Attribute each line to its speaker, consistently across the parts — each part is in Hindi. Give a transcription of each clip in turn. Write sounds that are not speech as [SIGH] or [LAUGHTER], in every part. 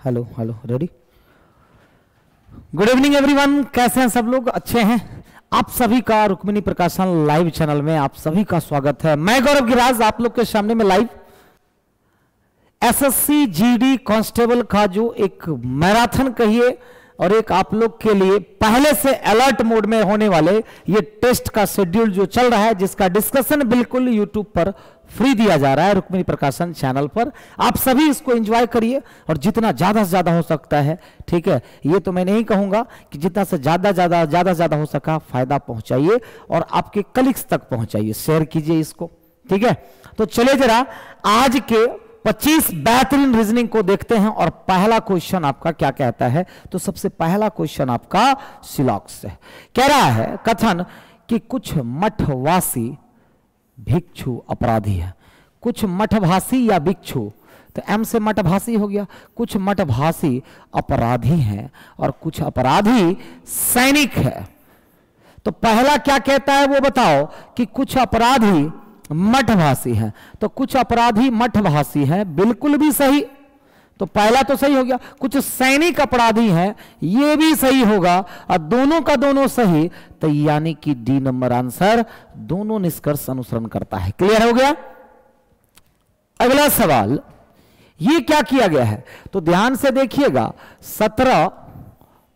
Speaker 1: Hello hello ready good evening everyone कैसे हैं सब लोग? अच्छे हैं? आप सभी का रुक्मिणी प्रकाशन लाइव चैनल में आप सभी का स्वागत है। मैं गौरव गिराज, आप लोग के सामने में लाइव एसएससी जीडी कांस्टेबल का जो एक मैराथन कहिए और एक आप लोग के लिए पहले से अलर्ट मोड में होने वाले ये टेस्ट का शेड्यूल जो चल रहा है, जिसका डिस्कशन बिल्कुल यूट्यूब पर फ्री दिया जा रहा है रुक्मिणी प्रकाशन चैनल पर। आप सभी इसको एंजॉय करिए और जितना ज़्यादा से ज़्यादा हो सकता है, ठीक है? ये तो मैं नहीं कहूँगा कि जितना से ज़्यादा ज़्यादा ज़्यादा ज़्यादा हो सका, फ़ायदा पहुंचाइए और आपके कलिग्स तक पहुंचाइए। शेयर कीजिए इसको, ठीक है? तो चले जरा, आज के 25 बेहतरीन रीजनिंग को देखते हैं और पहला क्वेश्चन आपका क्या कहता है? तो सबसे पहला क्वेश्चन आपका सिलॉक्स है। कह रहा है, कथन कि कुछ मठवासी भिक्षु अपराधी है। कुछ मठभाषी या भिक्षु तो एम से मठभाषी हो गया। कुछ मठभाषी अपराधी हैं और कुछ अपराधी सैनिक है। तो पहला क्या कहता है वो बताओ कि कुछ अपराधी मठभाषी हैं। तो कुछ अपराधी मठभाषी हैं, बिल्कुल भी सही। तो पहला तो सही हो गया। कुछ सैनिक अपराधी हैं, ये भी सही होगा। और दोनों का दोनों सही तो यानी कि डी नंबर आंसर दोनों निष्कर्ष अनुसरण करता है। क्लियर हो गया? अगला सवाल, ये क्या किया गया है? तो ध्यान से देखिएगा, सत्रह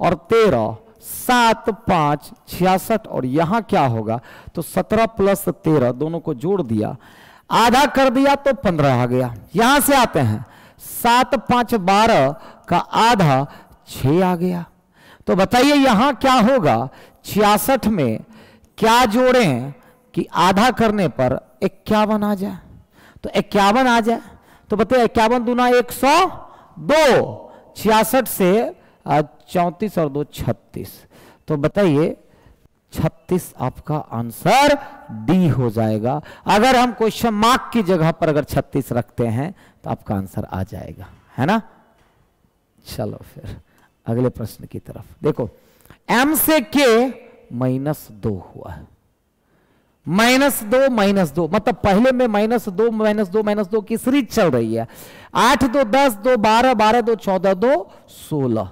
Speaker 1: और तेरह, सात, पाँच, छियासठ और यहाँ क्या होगा? तो सत्रह प्लस तेरह, दोनों को जोड़ दिया। आधा कर दिया तो पंद्रह आ गया। यहाँ से आते हैं। सात पाँच बारह का आधा छ आ गया। तो बताइए यहाँ क्या होगा? छियासठ में क्या जोड़ें कि आधा करने पर इक्यावन आ जाए? तो इक्यावन आ जाए। तो बताइए इक्यावन दूना एक सौ दो, छियासठ से चौंतीस और दो छत्तीस। तो बताइए छत्तीस आपका आंसर डी हो जाएगा। अगर हम क्वेश्चन मार्क की जगह पर अगर छत्तीस रखते हैं तो आपका आंसर आ जाएगा, है ना? चलो फिर, अगले प्रश्न की तरफ़। देखो एम से के माइनस दो हुआ माइनस दो माइनस दो मतलब पहले में माइनस दो माइनस दो माइनस दो की सीरीज़ चल रही है। आठ दो दस, दो बारह बारह दो चौदह, दो सोलह।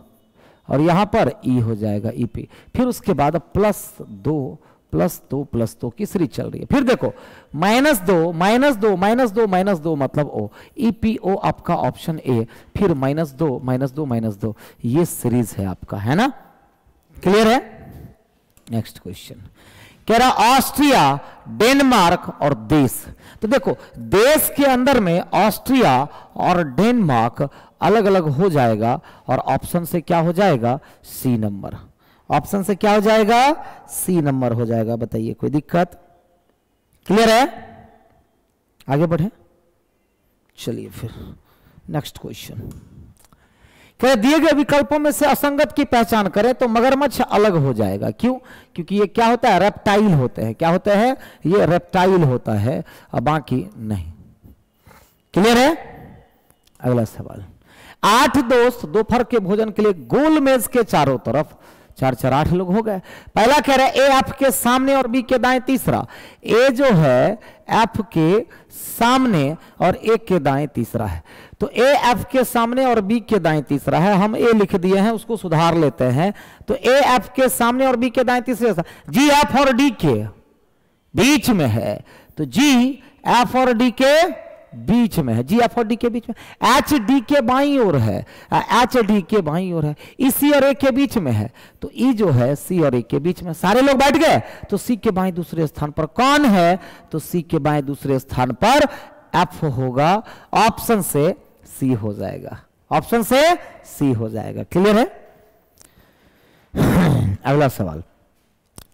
Speaker 1: और यहाँ पर ई हो जाएगा ई पी फिर उसके बाद प्लस दो प्लस दो प्लस दो की सीरीज़ चल रही है। फिर देखो, माइनस दो माइनस दो माइनस दो माइनस दो मतलब ओ ई पी ओ आपका ऑप्शन ए फिर माइनस दो माइनस दो माइनस दो, ये सीरीज़ है आपका, है ना? क्लियर है? नेक्स्ट क्वेश्चन कह रहा, ऑस्ट्रिया, डेनमार्क और देश। तो देखो, देश के अंदर में ऑस्ट्रिया और डेनमार्क अलग अलग हो जाएगा और ऑप्शन से क्या हो जाएगा? सी नंबर ऑप्शन से क्या हो जाएगा? सी नंबर हो जाएगा। बताइए, कोई दिक्कत? क्लियर है? आगे बढ़े। चलिए फिर नेक्स्ट क्वेश्चन क्या दिए गए विकल्पों में से असंगत की पहचान करें तो मगरमच्छ अलग हो जाएगा। क्यों? क्योंकि ये क्या होता है? रेप्टाइल होते हैं। क्या होता है? ये रेप्टाइल होता है, और बाकी नहीं। क्लियर है? अगला सवाल। आठ दोस्त दोपहर के भोजन के लिए गोल मेज के चारों तरफ़ चार चार आठ लोग हो गए। पहला कह रहा है, ए एफ़ के सामने और बी के दाएँ। तीसरा, ए जो है एफ़ के सामने और ए के दाएँ। तीसरा है। तो ए एफ़ के सामने और बी के दाएँ। तीसरा है। हम ए लिख दिए हैं, उसको सुधार लेते हैं। तो ए एफ़ के सामने और बी के दाएँ। तीसरे जी एफ़ और डी के बीच में है। तो जी एफ़ और डी के बीच में है। जी एफ़ और डी के बीच में। एच डी के बाई ओर है। एच डी के बाई ओर है। ई सी और ए के बीच में है। तो ई जो है सी और ए के बीच में। सारे लोग बैठ गए। तो सी के बाएँ दूसरे स्थान पर कौन है? तो सी के बाएँ दूसरे स्थान पर एफ़ होगा। ऑप्शन से सी हो जाएगा। ऑप्शन से सी हो जाएगा। क्लियर है? [CLEARS THROAT] अगला सवाल।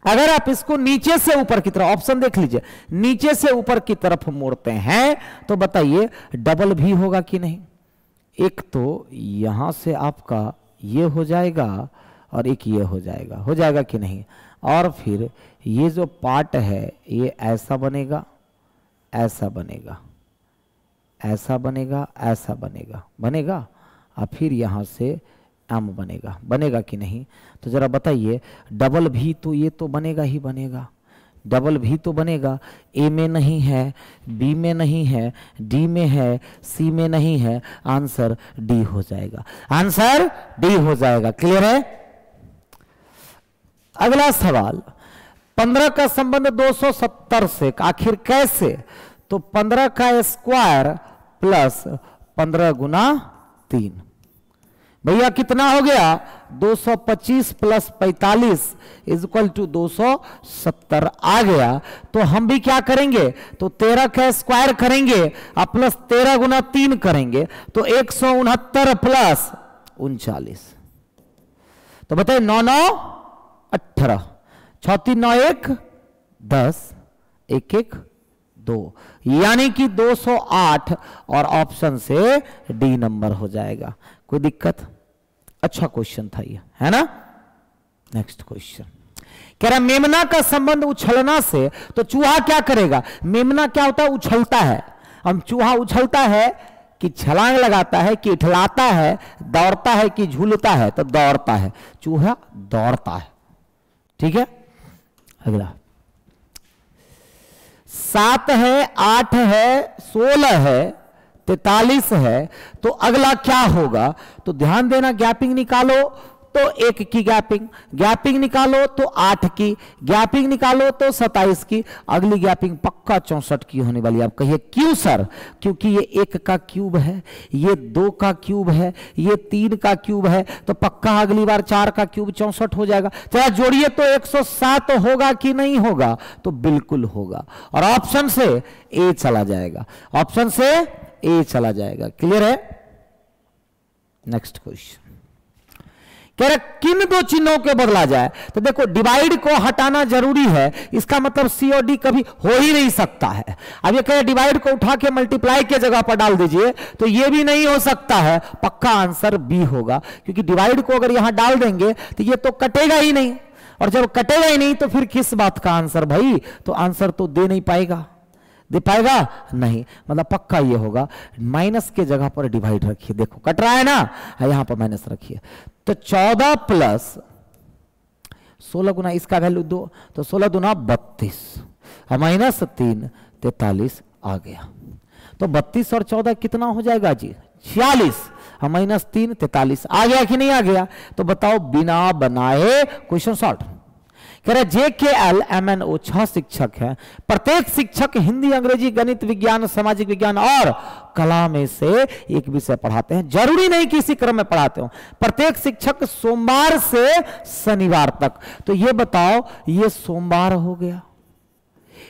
Speaker 1: अगर आप इसको नीचे से ऊपर की तरफ़ ऑप्शन देख लीजिए, नीचे से ऊपर की तरफ़ मोड़ते हैं तो बताइए डबल भी होगा कि नहीं? एक तो यहाँ से आपका ये हो जाएगा और एक ये हो जाएगा। हो जाएगा कि नहीं? और फिर ये जो पार्ट है, ये ऐसा बनेगा ऐसा बनेगा ऐसा बनेगा ऐसा बनेगा बनेगा। और फिर यहाँ से एम बनेगा। बनेगा कि नहीं? तो जरा बताइए डबल भी तो ये तो बनेगा ही बनेगा। डबल भी तो बनेगा। ए में नहीं है बी में नहीं है डी में है सी में नहीं है आंसर डी हो जाएगा। आंसर डी हो जाएगा। क्लियर है? अगला सवाल। पंद्रह का संबंध 270 से आखिर कैसे? तो पंद्रह का स्क्वायर प्लस पंद्रह गुना तीन। भैया, कितना हो गया? 225 प्लस 45 इज़ इक्वल टू 270 आ गया। तो हम भी क्या करेंगे? तो 13 का स्क्वायर करेंगे, और प्लस 13 गुना तीन करेंगे तो एक सौ उनहत्तर प्लस उनचालीस। तो बताइए, नौ नौ अठारह। छौती नौ एक, दस, एक एक दो। यानी कि 208 और ऑप्शन से डी नंबर हो जाएगा। कोई दिक्कत? अच्छा क्वेश्चन था ये, है ना? नेक्स्ट क्वेश्चन कह रहा, मेमना का संबंध उछलना से तो चूहा क्या करेगा? मेमना क्या होता है? उछलता है। हम चूहा उछलता है कि छलांग लगाता है, कि इठलाता है, दौड़ता है कि झूलता है तो दौड़ता है। चूहा दौड़ता है। ठीक है? अगला। सात है, आठ है, सोलह है तैतालीस है तो अगला क्या होगा? तो ध्यान देना, गैपिंग निकालो तो एक की गैपिंग गैपिंग निकालो तो आठ की, गैपिंग निकालो तो सताइस की, अगली गैपिंग पक्का चौसठ की होने वाली आप कहिए, क्यों सर? क्योंकि ये एक का क्यूब है, ये दो का क्यूब है, ये तीन का क्यूब है तो पक्का अगली बार चार का क्यूब चौसठ हो जाएगा। चला, जोड़िए तो 107 होगा कि नहीं होगा? तो बिल्कुल होगा। और ऑप्शन से ए चला जाएगा। ऑप्शन से ए चला जाएगा। क्लियर है? नेक्स्ट क्वेश्चन कह रहे किन दो चिन्हों के बदला जाए? तो देखो डिवाइड को हटाना ज़रूरी है। इसका मतलब सी और डी कभी हो ही नहीं सकता है। अब ये कह रहे डिवाइड को उठा के मल्टीप्लाई के जगह पर डाल दीजिए तो ये भी नहीं हो सकता है। पक्का आंसर बी होगा, क्योंकि डिवाइड को अगर यहाँ डाल देंगे तो ये तो कटेगा ही नहीं। और जब कटेगा ही नहीं तो फिर किस बात का आंसर भाई? तो आंसर तो दे नहीं पाएगा। दे पाएगा? नहीं। मतलब पक्का ये होगा। माइनस के जगह पर डिवाइड रखिए। देखो कट रहा है ना? हाँ, यहाँ पर माइनस रखिए। तो चौदह प्लस सोलह गुना इसका वैल्यू दो। तो सोलह गुना बत्तीस। माइनस तीन तैतालीस आ गया। तो बत्तीस और चौदह कितना हो जाएगा जी? छियालीस। माइनस तीन तैतालीस आ गया कि नहीं आ गया? तो बताओ बिना बनाए क्वेश्चन सॉल्व। रहे जे के एल एम एन ओ छह शिक्षक है। प्रत्येक शिक्षक हिंदी, अंग्रेज़ी, गणित, विज्ञान, सामाजिक विज्ञान और कला में से एक विषय पढ़ाते हैं। ज़रूरी नहीं कि इसी क्रम में पढ़ाते हो। प्रत्येक शिक्षक सोमवार से शनिवार तक। तो ये बताओ, ये सोमवार हो गया,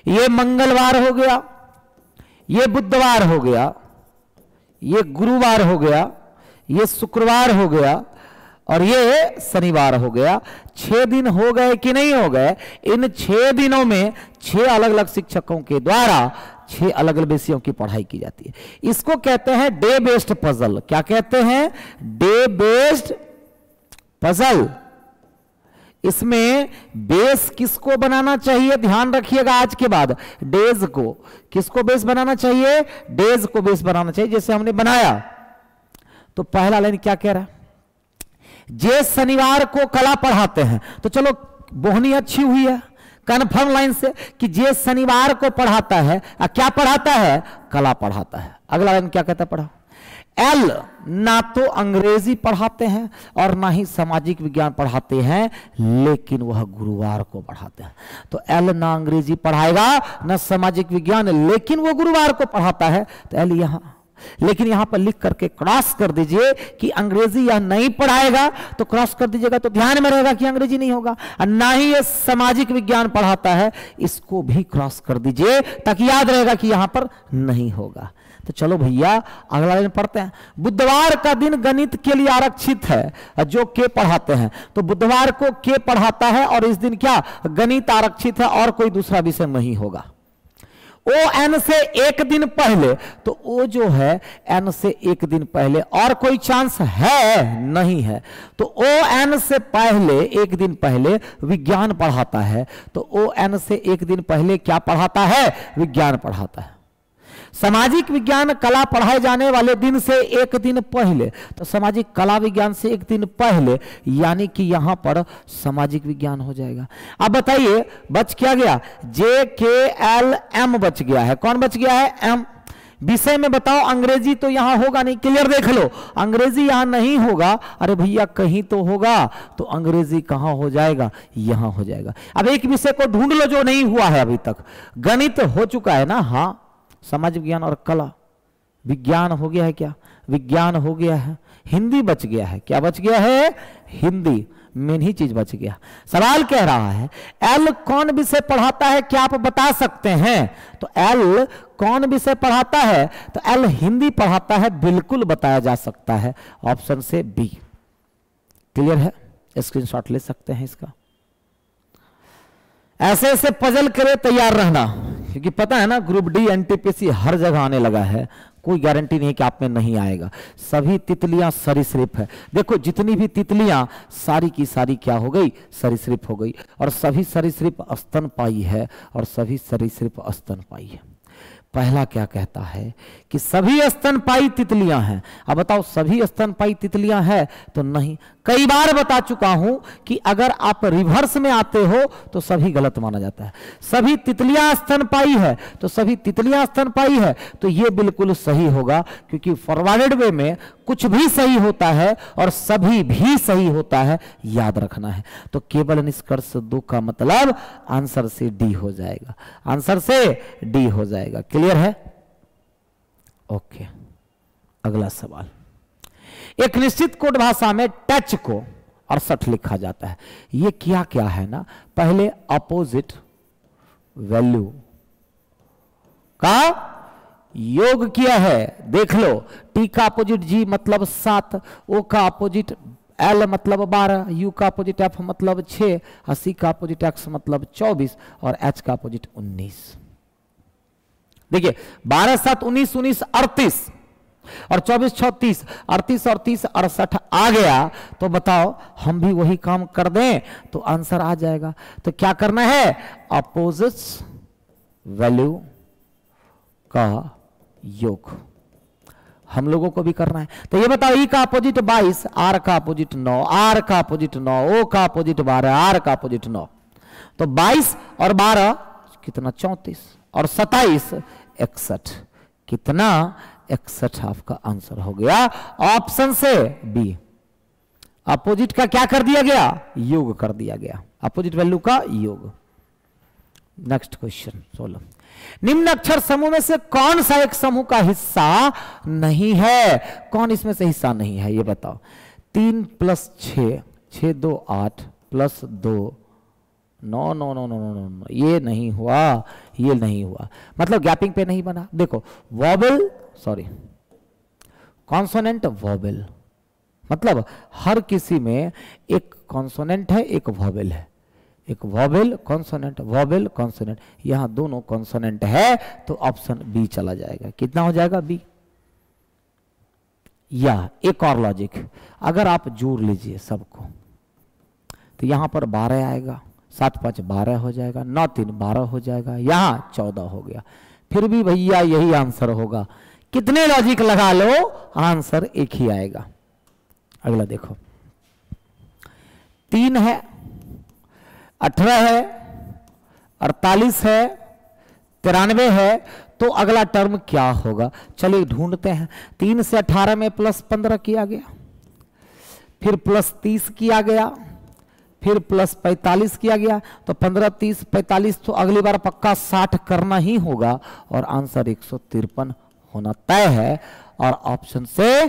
Speaker 1: ये मंगलवार हो गया, ये बुधवार हो गया, ये गुरुवार हो गया, ये शुक्रवार हो गया और ये शनिवार हो गया। छह दिन हो गए कि नहीं हो गए? इन छह दिनों में छह अलग अलग शिक्षकों के द्वारा छह अलग अलग विषयों की पढ़ाई की जाती है। इसको कहते हैं डे बेस्ड पजल। क्या कहते हैं? Day based puzzle. इसमें बेस किसको बनाना चाहिए? ध्यान रखिएगा आज के बाद। डेज़ को। किसको बेस बनाना चाहिए? डेज़ को बेस बनाना चाहिए, जैसे हमने बनाया। तो पहला लाइन क्या कह रहा है? जे शनिवार को कला पढ़ाते हैं तो चलो बोहनी अच्छी हुई है कन्फर्म लाइन से कि जे शनिवार को पढ़ाता है आ, क्या पढ़ाता है? कला पढ़ाता है। अगला लाइन क्या कहता है पढ़ा एल ना तो अंग्रेज़ी पढ़ाते हैं और ना ही सामाजिक विज्ञान पढ़ाते हैं लेकिन वह गुरुवार को पढ़ाते हैं। तो एल ना अंग्रेज़ी पढ़ाएगा ना सामाजिक विज्ञान लेकिन वो गुरुवार को पढ़ाता है तो एल यहाँ। लेकिन यहाँ पर लिख करके क्रॉस कर दीजिए कि अंग्रेज़ी यह नहीं पढ़ाएगा तो क्रॉस कर दीजिएगा तो ध्यान में रहेगा कि अंग्रेज़ी नहीं होगा। और ना ही यह सामाजिक विज्ञान पढ़ाता है, इसको भी क्रॉस कर दीजिए ताकि याद रहेगा कि यहाँ पर नहीं होगा। तो चलो भैया, अगला दिन पढ़ते हैं। बुधवार का दिन गणित के लिए आरक्षित है, जो के पढ़ाते हैं। तो बुधवार को के पढ़ाता है और इस दिन क्या? गणित आरक्षित है और कोई दूसरा विषय नहीं होगा। ओ एन से एक दिन पहले तो ओ जो है, एन से एक दिन पहले और कोई चांस है? नहीं है। तो ओ एन से पहले, एक दिन पहले विज्ञान पढ़ाता है तो ओ एन से एक दिन पहले क्या पढ़ाता है? विज्ञान पढ़ाता है। सामाजिक विज्ञान कला पढ़ाए जाने वाले दिन से एक दिन पहले तो सामाजिक कला विज्ञान से एक दिन पहले, यानी कि यहाँ पर सामाजिक विज्ञान हो जाएगा। अब बताइए, बच क्या गया? जे के एल एम बच गया है। कौन बच गया है? एम। विषय में बताओ, अंग्रेज़ी तो यहाँ होगा नहीं। क्लियर देख लो। अंग्रेज़ी यहाँ नहीं होगा। अरे भैया, कहीं तो होगा। तो अंग्रेज़ी कहाँ हो जाएगा? यहाँ हो जाएगा। अब एक विषय को ढूंढ लो जो नहीं हुआ है अभी तक। गणित हो चुका है ना? हाँ। समाज विज्ञान और कला। विज्ञान हो गया है क्या? विज्ञान हो गया है। हिंदी बच गया है। क्या बच गया है? हिंदी। मेन ही चीज़ बच गया। सवाल कह रहा है, एल कौन विषय पढ़ाता है क्या आप बता सकते हैं? तो एल कौन विषय पढ़ाता है? तो एल हिंदी पढ़ाता है, बिल्कुल बताया जा सकता है। ऑप्शन से बी। क्लियर है? स्क्रीनशॉट ले सकते हैं इसका। ऐसे ऐसे पजल करे तैयार रहना। क्योंकि पता है ना ग्रुप डी एनटीपीसी हर जगह आने लगा है। कोई गारंटी नहीं कि आप में नहीं आएगा। सभी तितलियाँ सरीसृप है। देखो, जितनी भी तितलियाँ, सारी की सारी क्या हो गई? सरीसृप हो गई। और सभी सरीसृप स्तन पाई है और सभी सरीसृप स्तन पाई है। पहला क्या कहता है कि सभी स्तनपाई तितलियाँ हैं। अब बताओ, सभी स्तनपाई तितलियाँ हैं तो नहीं कई बार बता चुका हूँ कि अगर आप रिवर्स में आते हो तो सभी गलत माना जाता है। सभी तितलियाँ स्तनपाई है तो सभी तितलियाँ स्तनपाई है तो यह बिल्कुल सही होगा, क्योंकि फॉरवर्डेड वे में कुछ भी सही होता है और सभी भी सही होता है, याद रखना है। तो केवल निष्कर्ष दो का मतलब आंसर से डी हो जाएगा। आंसर से डी हो जाएगा। क्लियर है? ओके अगला सवाल। एक निश्चित कोड भाषा में टच को अड़सठ लिखा जाता है। ये क्या क्या है ना? पहले अपोजिट वैल्यू का योग किया है। देख लो टी का अपोजिट जी मतलब सात ओ का अपोजिट एल मतलब बारह यू का अपोजिट एफ़ मतलब छ सी का अपोजिट एक्स मतलब चौबीस, और एच का अपोजिट उन्नीस। देखिए, बारह, सात, उन्नीस उन्नीस, अड़तीस। और चौबीस, छत्तीस, अड़तीस और तीस अड़सठ आ गया तो बताओ, हम भी वही काम कर दें तो आंसर आ जाएगा। तो क्या करना है? अपोजिट वैल्यू का योग। हम लोगों को भी करना है। तो ये बताओ ई का अपोजिट 22 आर का अपोजिट 9 आर का अपोजिट 9 ओ का अपोजिट 12 आर का अपोजिट 9 तो 22 और 12 कितना? 34 और 27 इकसठ। कितना? इकसठ आपका आंसर हो गया। ऑप्शन से बी। अपोजिट का क्या कर दिया गया? योग कर दिया गया। अपोजिट वैल्यू का योग। नेक्स्ट क्वेश्चन, सोलह। निम्न अक्षर समूह में से कौन सा एक समूह का हिस्सा नहीं है? कौन इसमें से हिस्सा नहीं है? ये बताओ। तीन प्लस छ छ दो आठ, प्लस दो, no no no no no no no. ये नहीं हुआ, ये नहीं हुआ। मतलब गैपिंग पे नहीं बना। देखो वॉबल सॉरी कॉन्सोनेंट वॉबल मतलब हर किसी में एक कॉन्सोनेंट है, एक वॉबल है। एक वॉबल कॉन्सोनेंट वॉबल कॉन्सोनेंट यहाँ दोनों कॉन्सोनेंट है तो ऑप्शन बी चला जाएगा। कितना हो जाएगा बी या, एक और लॉजिक अगर आप जोड़ लीजिए सबको तो यहाँ पर बारह आएगा। सात पाँच बारह हो जाएगा। नौ तीन बारह हो जाएगा। यहाँ चौदह हो गया। फिर भी भैया यही आंसर होगा। कितने लॉजिक लगा लो? आंसर एक ही आएगा। अगला देखो। तीन है, अठारह है, अड़तालीस है, तिरानवे है तो अगला टर्म क्या होगा? चलिए ढूंढते हैं। तीन से अठारह में प्लस पंद्रह किया गया। फिर प्लस तीस किया गया। फिर प्लस पैंतालीस किया गया। तो पंद्रह, तीस, पैंतालीस तो अगली बार पक्का साठ करना ही होगा। और आंसर एक सौ तिरपन। होना तय है और ऑप्शन से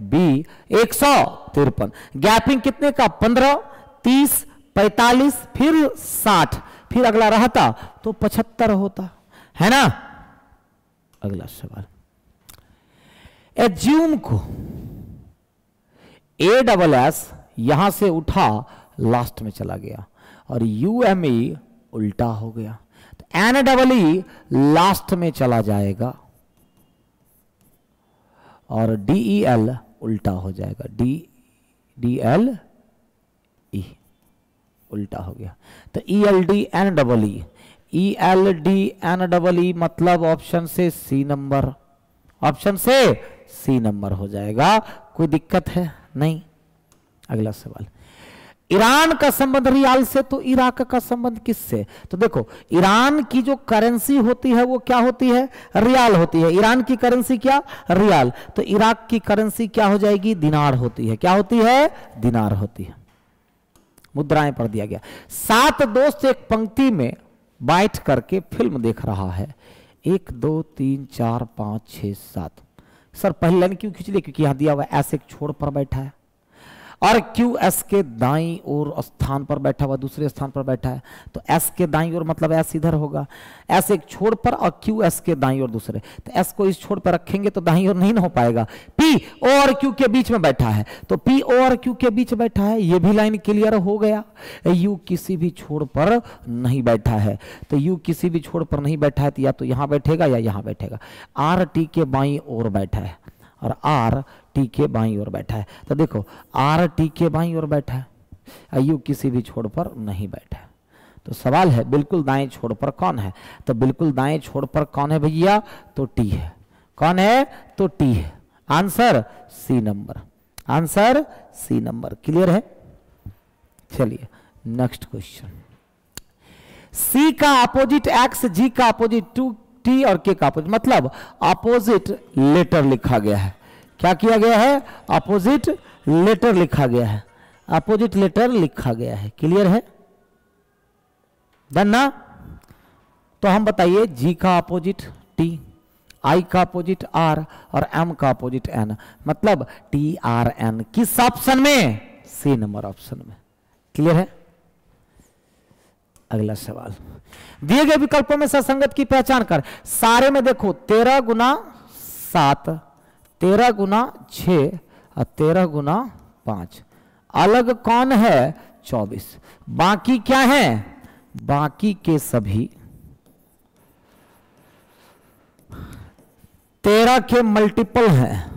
Speaker 1: बी, एक सौ तिरपन। गैपिंग कितने का? पंद्रह, तीस, पैतालीस, फिर साठ। फिर अगला रहता तो पचहत्तर होता। है ना? अगला सवाल। एज्यूम को ए डबल एस यहाँ से उठा लास्ट में चला गया और यू एम ई उल्टा हो गया। तो एन डबल ई लास्ट में चला जाएगा। और डी ई एल उल्टा हो जाएगा। डी डी एल ई उल्टा हो गया। तो E L D N double E E L D N double E मतलब ऑप्शन से सी नंबर ऑप्शन से सी नंबर हो जाएगा। कोई दिक्कत है? नहीं। अगला सवाल। ईरान का संबंध रियाल से तो इराक का संबंध किससे? तो देखो, ईरान की जो करेंसी होती है, वो क्या होती है? रियाल होती है। ईरान की करेंसी क्या? रियाल। तो इराक की करेंसी क्या हो जाएगी? दिनार होती है। क्या होती है? दिनार होती है। मुद्राएँ पर दिया गया। सात दोस्त एक पंक्ति में बैठ करके फ़िल्म देख रहा है। एक, दो, तीन, चार, पाँच, छह, सात। सर, पहली लाइन क्यों खींच लिया क्योंकि यहाँ दिया हुआ ऐसे एक छोड़ पर बैठा है। और क्यू एस के दाई और स्थान पर बैठा हुआ, दूसरे स्थान पर बैठा है? तो एस के दाई और मतलब एस इधर होगा। एस एक छोड़ पर और क्यू एस के दाई और दूसरे? तो एस को इस छोड़ पर रखेंगे तो दाई और नहीं ना हो पाएगा। पी ओ और क्यू के बीच में बैठा है। तो पी ओ और क्यू के बीच बैठा है, ये भी लाइन क्लियर हो गया। यू किसी भी छोड़ पर नहीं बैठा है। तो यू किसी भी छोड़ पर नहीं बैठा है तो या तो यहाँ बैठेगा या यहाँ बैठेगा। आर टी के बाई और बैठा है। और आर टी के बाई ओर बैठा है। तो देखो, आर टी के बाई ओर बैठा है यू किसी भी छोड़ पर नहीं बैठा है। तो सवाल है, बिल्कुल दाएँ छोड़ पर कौन है? तो बिल्कुल दाएँ छोड़ पर कौन है भैया? तो टी है। कौन है? तो टी है। Answer C number. Answer C number. Clear है? चलिए, नेक्स्ट क्वेश्चन। सी का अपोजिट एक्स, जी का अपोजिट टू टी और के का अपोजिट मतलब अपोजिट लेटर लिखा गया है। क्या किया गया है? अपोजिट लेटर लिखा गया है। अपोजिट लेटर लिखा गया है। क्लियर है? डन ना तो हम बताइए जी का अपोजिट, टी, आई का अपोजिट, आर और एम का अपोजिट, एन। मतलब टी, आर, एन। किस ऑप्शन में? सी नंबर ऑप्शन में। क्लियर है? अगला सवाल। दिए गए विकल्पों में ससंगत की पहचान कर। सारे में देखो, तेरह गुना सात, तेरह गुना छ और तेरह गुना पाँच। अलग कौन है? चौबीस। बाकी क्या है? बाकी के सभी। तेरह के मल्टीपल हैं।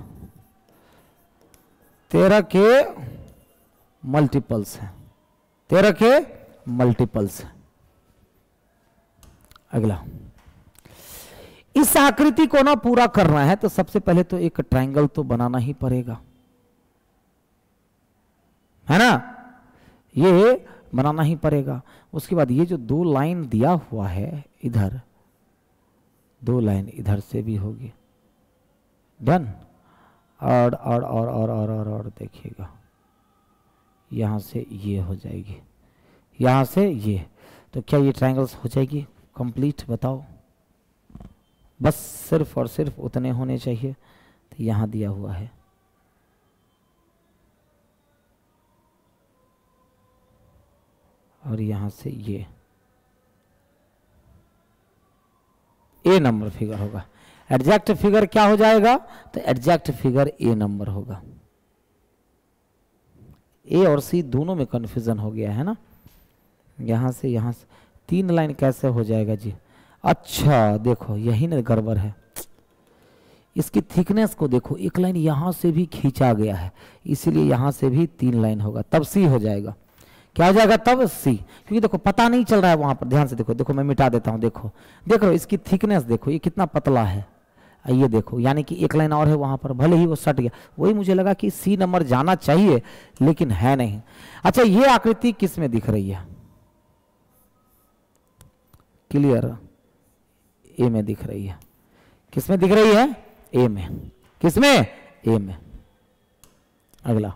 Speaker 1: तेरह के मल्टीपल्स हैं। तेरह के मल्टीपल्स हैं। अगला। इस आकृति को ना पूरा करना है तो सबसे पहले तो एक ट्रायंगल तो बनाना ही पड़ेगा। है ना? ये बनाना ही पड़ेगा। उसके बाद ये जो दो लाइन दिया हुआ है इधर दो लाइन इधर से भी होगी। डन और और और और और और, और देखिएगा। यहाँ से ये हो जाएगी। यहाँ से ये। तो क्या ये ट्रायंगल्स हो जाएगी? कंप्लीट बताओ। बस सिर्फ़ और सिर्फ़ उतने होने चाहिए तो यहाँ दिया हुआ है। और यहाँ से ये। ए नंबर फिगर होगा। एडजैक्ट फिगर क्या हो जाएगा? तो एडजैक्ट फिगर ए नंबर होगा। ए और सी दोनों में कंफ्यूजन हो गया है ना? यहाँ से यहाँ से। तीन लाइन कैसे हो जाएगा जी? अच्छा देखो, यही ना गड़बड़ है। इसकी थिकनेस को देखो, एक लाइन यहाँ से भी खींचा गया है, इसीलिए यहाँ से भी तीन लाइन होगा, तब सी हो जाएगा। क्या हो जाएगा? तब सी, क्योंकि देखो, पता नहीं चल रहा है वहाँ पर, ध्यान से देखो देखो, मैं मिटा देता हूँ, देखो। देख, इसकी थिकनेस देखो, ये कितना पतला है। ये देखो, यानी कि एक लाइन और है वहाँ पर, भले ही वो सट गया, वही मुझे लगा कि सी नंबर जाना चाहिए, लेकिन है नहीं। अच्छा ये आकृति किसमें दिख रही है? क्लियर? ए में दिख रही है। किसमें दिख रही है? ए में। किसमें ए में। अगला।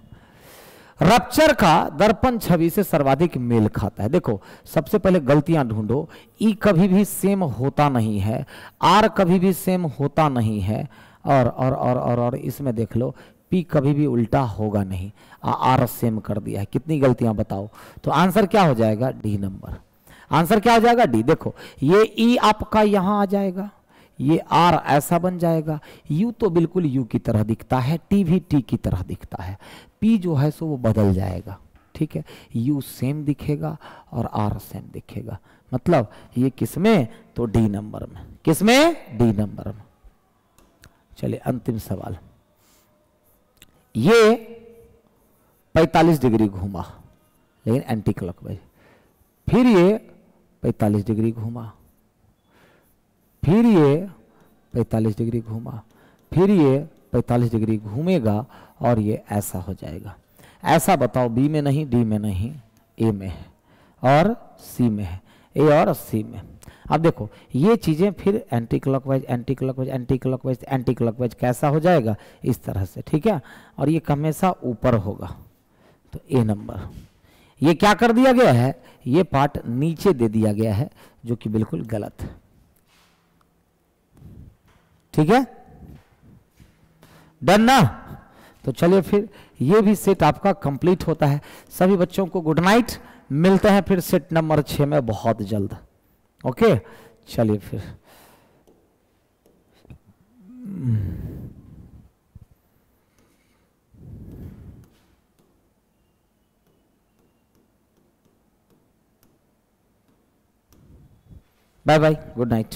Speaker 1: रप्चर का दर्पण छवि से सर्वाधिक मेल खाता है। देखो सबसे पहले गलतियाँ ढूंढो। ई कभी भी सेम होता नहीं है। आर कभी भी सेम होता नहीं है। और और और और, और इसमें देख लो पी कभी भी उल्टा होगा नहीं। आ, आर सेम कर दिया है। कितनी गलतियाँ बताओ? तो आंसर क्या हो जाएगा? डी नंबर आंसर क्या हो जाएगा? डी। देखो, ये ई आपका यहाँ आ जाएगा, ये आर ऐसा बन जाएगा। यू तो बिल्कुल यू की तरह दिखता है, टी भी टी की तरह दिखता है। पी जो है सो वो बदल जाएगा, ठीक है? यू सेम दिखेगा और आर सेम दिखेगा। मतलब ये किसमें तो डी नंबर में। किसमें डी नंबर में। चलिए, अंतिम सवाल। ये 45 डिग्री घूमा, लेकिन एंटी क्लॉकवाइज फिर ये 45 डिग्री घूमा। फिर ये 45 डिग्री घूमा। फिर ये 45 डिग्री घूमेगा और ये ऐसा हो जाएगा। ऐसा बताओ, बी में नहीं, डी में नहीं, ए में है और सी में है, ए और सी में अब देखो, ये चीज़ें फिर anti clockwise anti clockwise anti clockwise anti clockwise कैसा हो जाएगा? इस तरह से, ठीक है? और ये हमेशा ऊपर होगा। तो ए नंबर। ये क्या कर दिया गया है? ये पार्ट नीचे दे दिया गया है, जो कि बिल्कुल गलत है। ठीक है? डन ना? तो चलिए फिर, ये भी सेट आपका कंप्लीट होता है। सभी बच्चों को गुड नाइट मिलते हैं फिर सेट नंबर छ में बहुत जल्द। ओके चलिए फिर। Bye bye good night